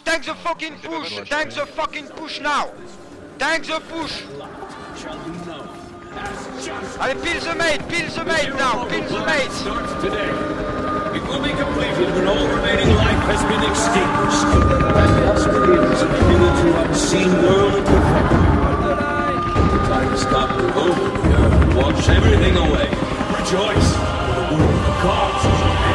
Tank the fucking push! Tank the fucking push now! Tank the push! Allez, pile the mate! Pile the mate now! Pile the mate! today. It will be completed when all remaining life has been extinguished. And thus begins a unseen world of perfection. Time the and wash everything away. Rejoice, for the world of gods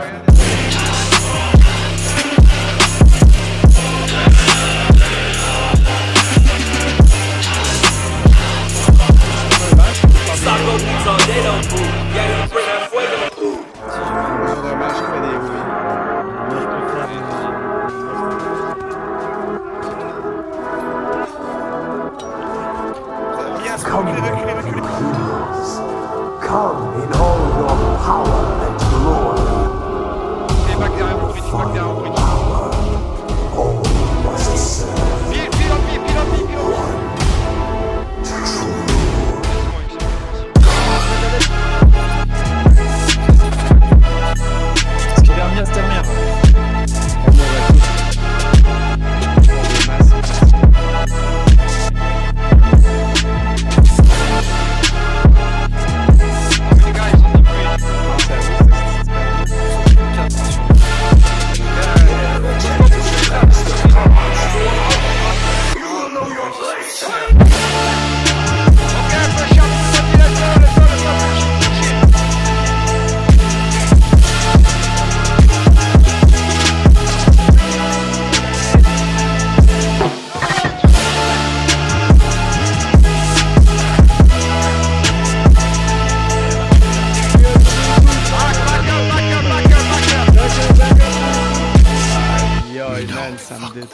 oui. Come in all your power and glory. Back down, Twitch, back down, Sam did.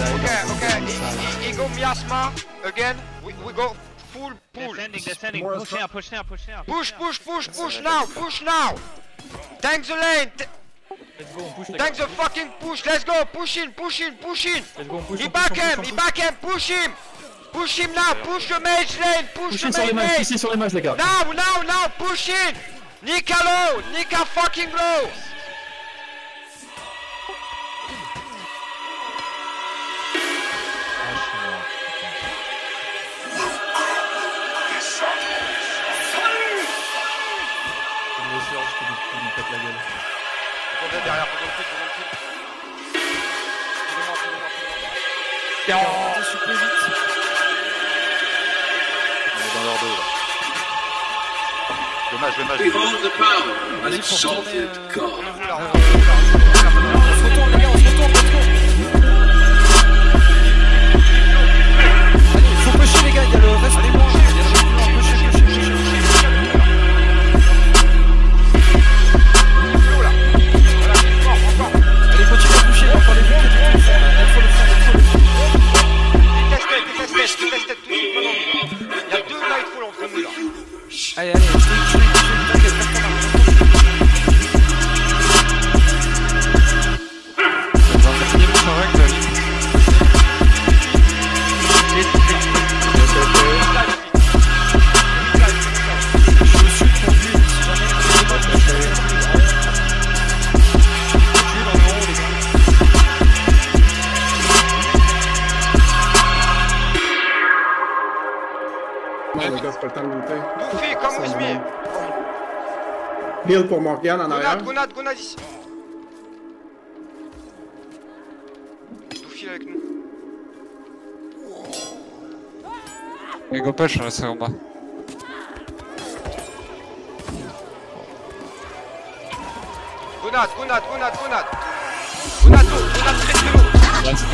Okay, okay, Ego Miasma again. We, we go Descending, descending. Push down, push down, push down. Push, push, push, push now, push now. Tank the lane. t- Let's go, on push, Tank the fucking push. Let's go. Push in, push in, push in. Let's go, on push, He push, back push, him, he push. back him. Push him. Push him now. Push the mage lane. Push sur the mages, lane. poussez sur les mages, les gars. Now, now, now. Push in. Nika low. Nika fucking low. Regardez derrière. Filez-moi, filez-moi, filez-moi. Remontez super vite. On est dans leur dos là. Dommage, dommage. Behold the power of an Vas-y, faut retourner, exalted God. On se retourne, les gars, on se retourne, let's go. Allez, faut pusher, les gars, il y a le reste. Allez, bon, il y a le reste Heal pour Morgan en arrière. Gonade, gonade, gonade ici. Avec nous. Et go push, c'est en bas. Gonade, gonade, gonade, gonade. Gonade l'eau, gonade très très. Ouais, c'est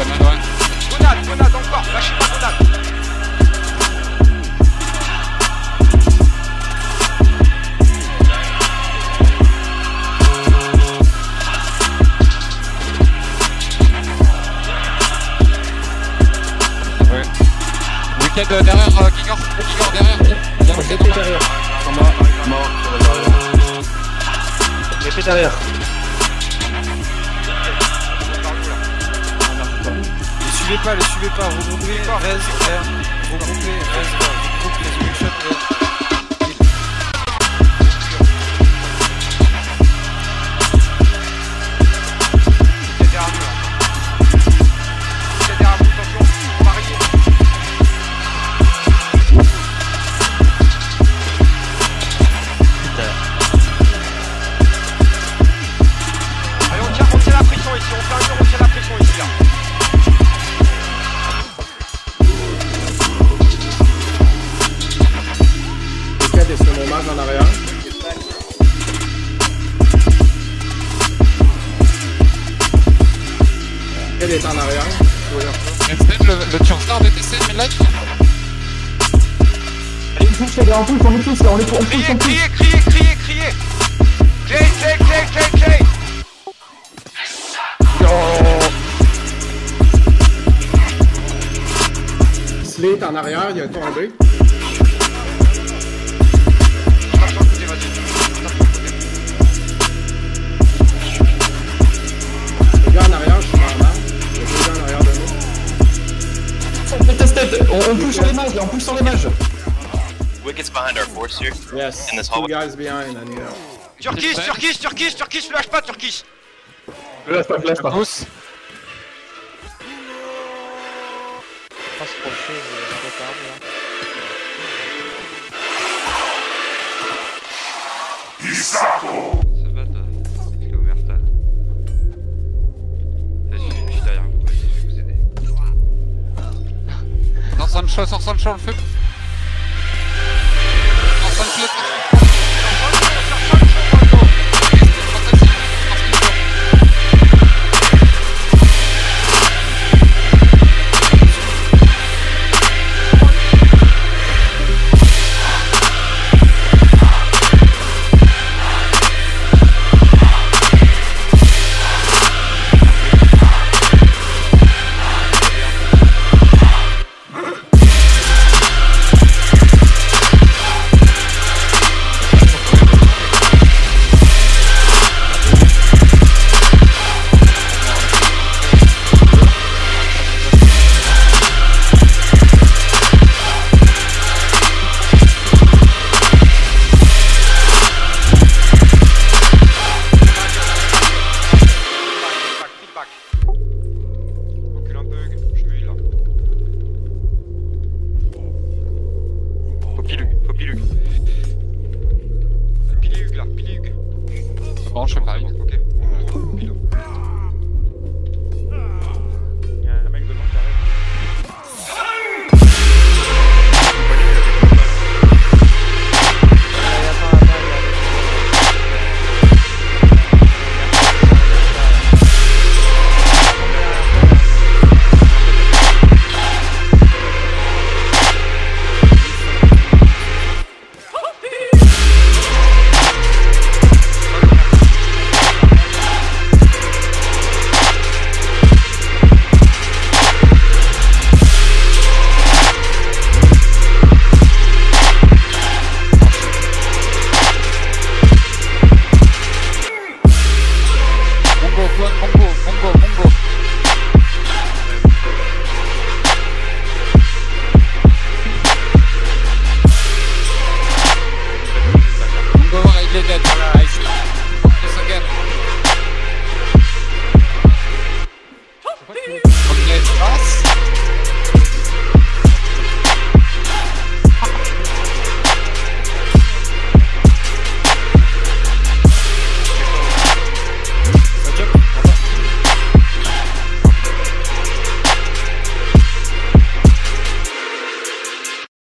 Euh, derrière, euh, Gigor, Gigor derrière. Viens, c'est derrière. Épée derrière. Les suivez pas, les suivez pas, regroupez, res, R, regroupez, res, est en arrière. Le, le Turstar DTC, mais là, Allez, on pousse les gars, on pousse, on est tous là, on est on pousse, Criez, on pousse. criez, criez, criez, criez Slate en arrière, il a tombé. On, sur les mages on pousse sur les mages. Wicket's behind our force here. Yes, In this two hallway. guys behind, I need help. Turkish, Turkish, Turkish, Turkish, lâche pas, Turkish Lâche pas, lâche pas. pousse. Pas se là. Scheiß noch Sonnenschein 5. What